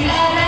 Yeah.